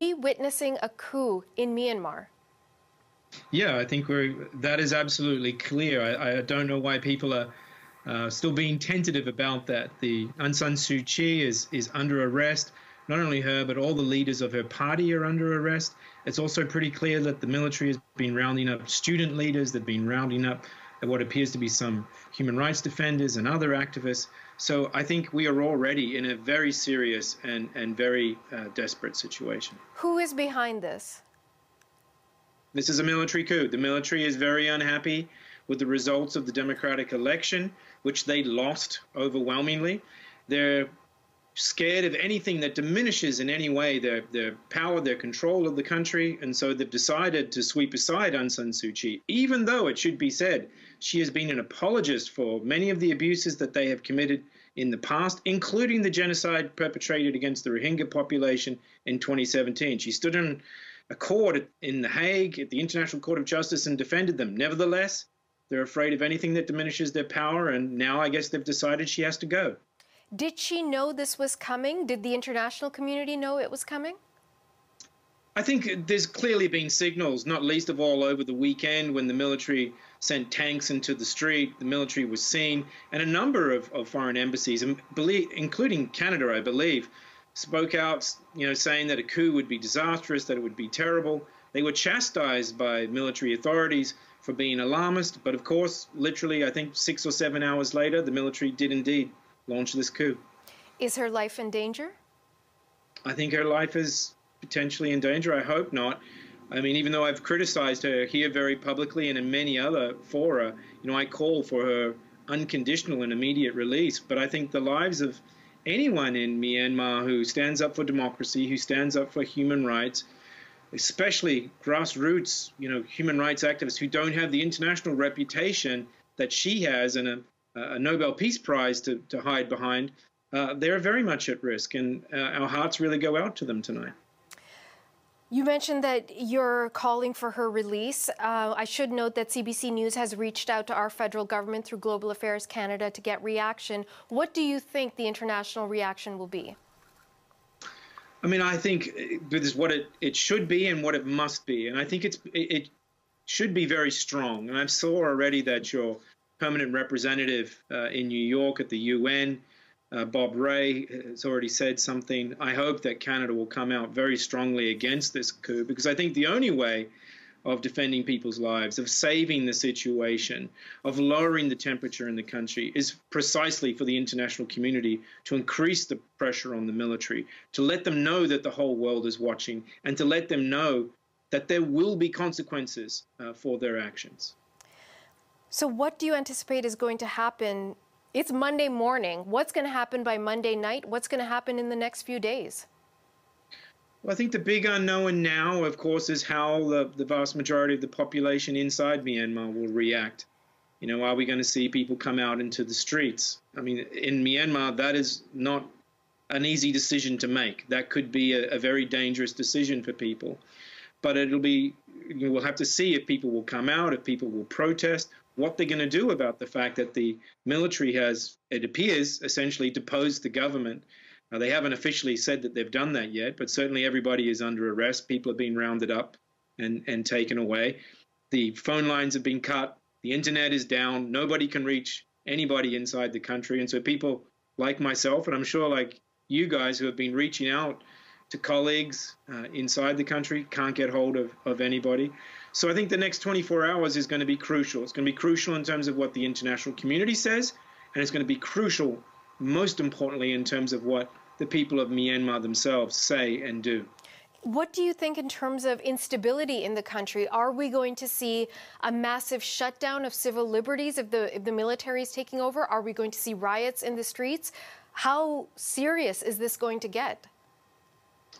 witnessing a coup in Myanmar? Yeah, I think we're that is absolutely clear. I, I don't know why people are uh, still being tentative about that. The Aung San Suu Kyi is is under arrest. Not only her, but all the leaders of her party are under arrest. It's also pretty clear that the military has been rounding up student leaders. They've been rounding up what appears to be some human rights defenders and other activists. So I think we are already in a very serious and, and very uh, desperate situation. Who is behind this? This is a military coup. The military is very unhappy with the results of the democratic election, which they lost overwhelmingly. They're scared of anything that diminishes in any way their, their power, their control of the country, and so they've decided to sweep aside Aung San Suu Kyi, even though it should be said she has been an apologist for many of the abuses that they have committed in the past, including the genocide perpetrated against the Rohingya population in 2017. She stood in a court in The Hague at the International Court of Justice and defended them. Nevertheless, they're afraid of anything that diminishes their power, and now I guess they've decided she has to go. Did she know this was coming? Did the international community know it was coming? I think there's clearly been signals, not least of all over the weekend when the military sent tanks into the street. The military was seen, and a number of, of foreign embassies, including Canada, I believe, spoke out, you know, saying that a coup would be disastrous, that it would be terrible. They were chastised by military authorities for being alarmist, but of course, literally, I think six or seven hours later, the military did indeed launch this coup. Is her life in danger? I think her life is potentially in danger. I hope not. I mean, even though I've criticized her here very publicly and in many other fora, you know, I call for her unconditional and immediate release. But I think the lives of anyone in Myanmar who stands up for democracy, who stands up for human rights, especially grassroots, you know, human rights activists who don't have the international reputation that she has and a, a Nobel Peace Prize to, to hide behind, uh, they're very much at risk. And uh, our hearts really go out to them tonight. You mentioned that you're calling for her release. Uh, I should note that CBC News has reached out to our federal government through Global Affairs Canada to get reaction. What do you think the international reaction will be? I mean, I think this is what it, it should be and what it must be. And I think it's it should be very strong. And I saw already that your permanent representative uh, in New York at the UN uh, Bob Rae has already said something. I hope that Canada will come out very strongly against this coup because I think the only way of defending people's lives, of saving the situation, of lowering the temperature in the country is precisely for the international community to increase the pressure on the military, to let them know that the whole world is watching, and to let them know that there will be consequences uh, for their actions. So, what do you anticipate is going to happen it's Monday morning. What's going to happen by Monday night? What's going to happen in the next few days? Well, I think the big unknown now, of course, is how the, the vast majority of the population inside Myanmar will react. You know, are we going to see people come out into the streets? I mean, in Myanmar, that is not an easy decision to make. That could be a, a very dangerous decision for people. But it'll be, you know, we'll have to see if people will come out, if people will protest, what they're going to do about the fact that the military has, it appears, essentially deposed the government. Uh, they haven't officially said that they've done that yet, but certainly everybody is under arrest. People have been rounded up and, and taken away. The phone lines have been cut. The internet is down. Nobody can reach anybody inside the country. And so people like myself, and I'm sure like you guys who have been reaching out to colleagues uh, inside the country, can't get hold of, of anybody. So I think the next 24 hours is going to be crucial. It's going to be crucial in terms of what the international community says, and it's going to be crucial, most importantly, in terms of what the people of Myanmar themselves say and do. What do you think in terms of instability in the country? Are we going to see a massive shutdown of civil liberties if the, if the military is taking over? Are we going to see riots in the streets? How serious is this going to get?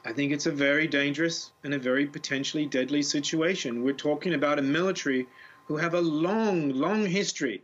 I think it's a very dangerous and a very potentially deadly situation. We're talking about a military who have a long, long history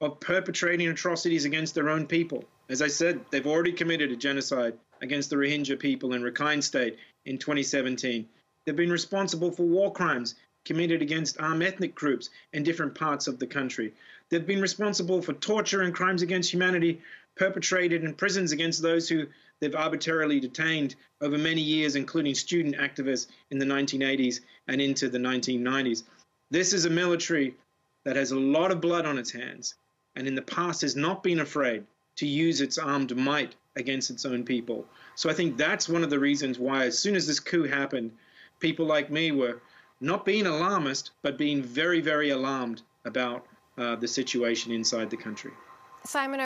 of perpetrating atrocities against their own people. As I said, they've already committed a genocide against the Rohingya people in Rakhine State in 2017. They've been responsible for war crimes committed against armed ethnic groups in different parts of the country. They've been responsible for torture and crimes against humanity perpetrated in prisons against those who they've arbitrarily detained over many years, including student activists in the 1980s and into the 1990s. This is a military that has a lot of blood on its hands and in the past has not been afraid to use its armed might against its own people. So I think that's one of the reasons why, as soon as this coup happened, people like me were not being alarmist, but being very, very alarmed about uh, the situation inside the country. Simon,